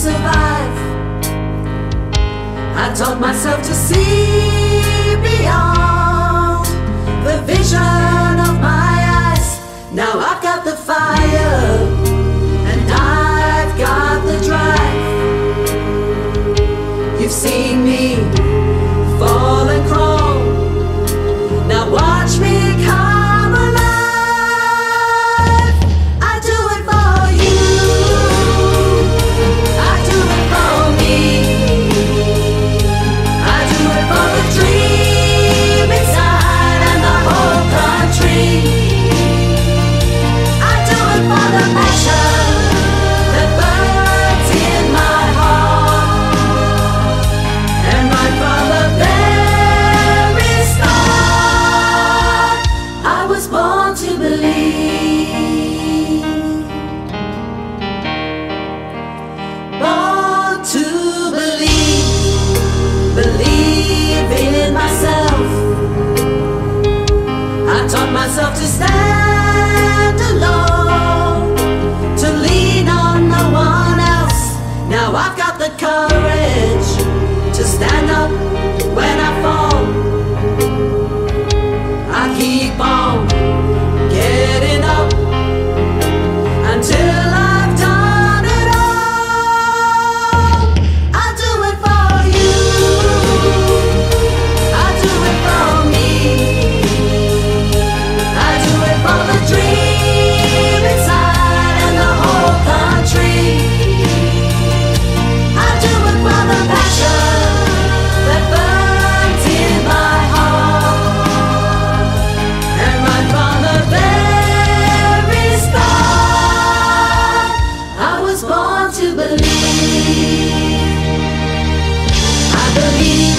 survive. I taught myself to see. you.